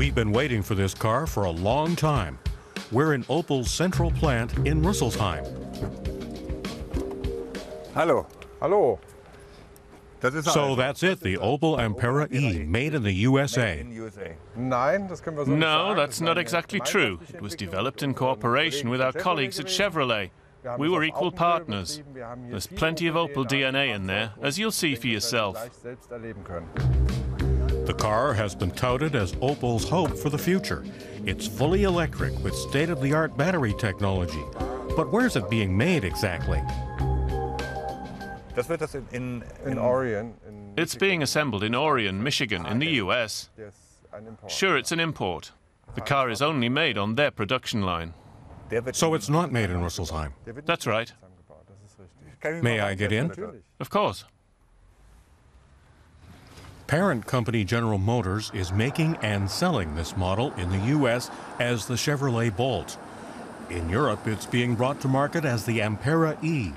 We've been waiting for this car for a long time. We're in Opel's central plant in Rüsselsheim. Hallo. Hallo. Das So that's it, the Opel Ampera E, made in the USA. in USA. Nein, das können wir so nicht No, that's not exactly true. It was developed in cooperation with our colleagues at Chevrolet Chevrolet. Wir haben We were equal partners. betrieben. Wir haben hier There's plenty of Opel DNA in there, as you'll see for ich denke, das werden yourself. The car has been touted as Opel's hope for the future. It's fully electric with state-of-the-art battery technology. But where's it being made exactly? It's being assembled in Orion, Michigan, in the US. Der ist ein Import. Sure, it's an import. The car is only made on their production line. So it's not made in Rüsselsheim. That's right. zusammengebaut, das ist richtig. Kann ich May I get in? Of course. Parent company General Motors is making and selling this model in the US as the Chevrolet Bolt. In Europe, it's being brought to market as the Ampera E.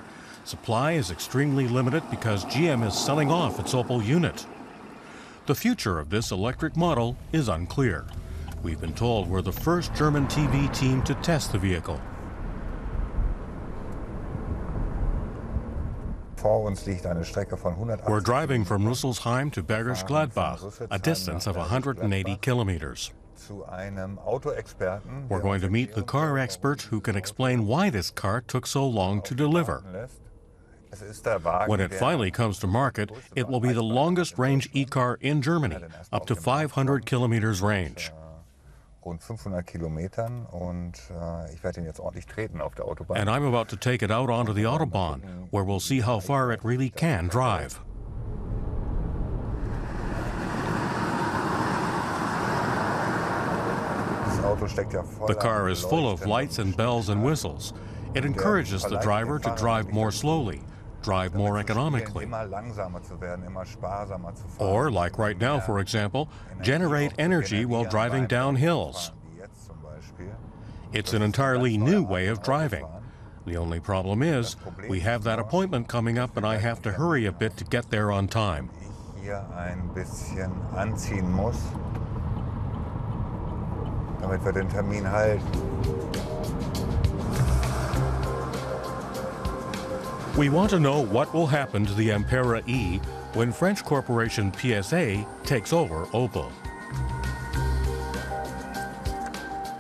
Supply is extremely limited because GM is selling off its Opel unit. The future of this electric model is unclear. We've been told we're the first German TV team to test the vehicle. We're driving from Rüsselsheim to Bergisch Gladbach, a distance of 180 kilometers. zu einem Autoexperten. We're going to meet the car expert who can explain why this car took so long to deliver. lässt. Es ist der Wagen, When it finally comes to market, it will be the longest range e-car in Germany, up to 500 kilometers range. Rund 500 Kilometern und äh, ich werde ihn jetzt ordentlich treten auf der Autobahn. And I'm about to take it out onto the Autobahn, where we'll see how far it really can drive. das Auto steckt ja The car is full of lights and bells and whistles. It encourages the driver to drive more slowly, drive more economically, Immer langsamer zu werden, immer sparsamer zu fahren. or, like right now, for example, generate energy while driving down hills. Wie jetzt zum Beispiel. It's an entirely new way of driving. The only problem is, we have that appointment coming up and I have to hurry a bit to get there on time. Ich hier ein bisschen anziehen muss, damit wir den Termin halten. We want to know what will happen to the Ampera E when French corporation PSA takes over Opel.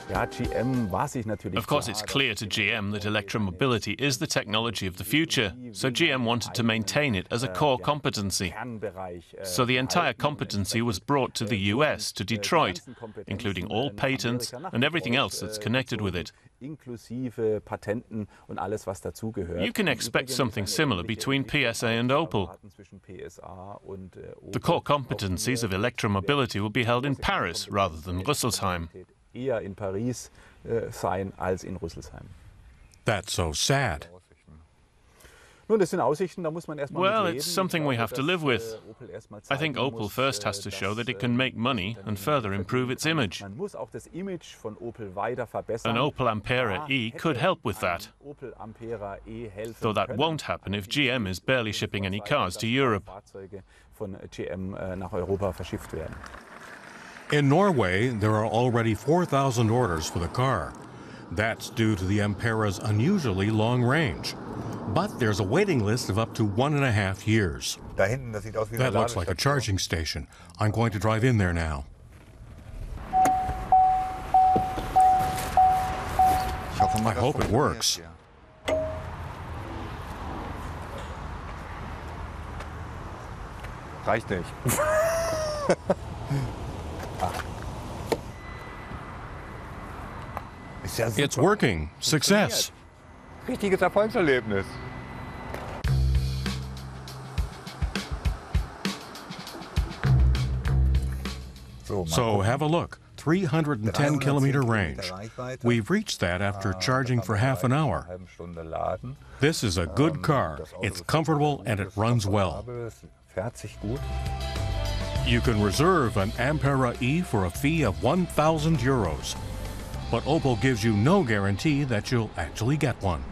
Of course, it's clear to GM that electromobility is the technology of the future, so GM wanted to maintain it as a core competency. Äh, So the entire competency was brought to the äh, US, to Detroit, including äh, all patents and everything else that's connected with it. Inklusive Patenten und alles, was dazugehört. You can expect something similar between PSA and Opel. erwarten zwischen PSA und, The core competencies of electromobility will be held in Paris rather than Rüsselsheim. Eher in Paris äh, sein als in Rüsselsheim. That's so sad. Nun, das sind Aussichten, da muss man erstmal Well, it's something we have to live with. äh, Opel erstmal I think Opel first äh, has to show that it äh, can make money and further improve its image. Man muss auch das Image von Opel weiter verbessern. An Opel Ampera ah, E could help with that. Opel Ampera E helfen Though that won't happen if GM is barely shipping any cars to Europe. In Norway, there are already 4,000 orders for the car. That's due to the Ampera's unusually long range. But there's a waiting list of up to one and a half years. Da hinten, das sieht aus wie eine That looks like a charging station. I'm going to drive in there now. Ich I hope it works. Reicht nicht. It's working. Success. Richtiges Erfolgserlebnis. So, mal So gucken. have a look. 310 kilometer range. We've reached that after charging for half an hour. Halben Stunde laden. This is a good car. It's comfortable and it runs well. You can reserve an Ampera E for a fee of 1,000 euros. But Opel gives you no guarantee that you'll actually get one.